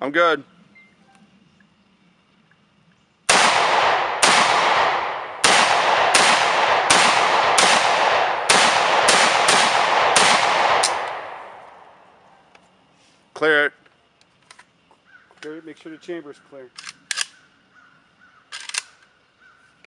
I'm good. Clear it. Clear it, make sure the chamber's clear.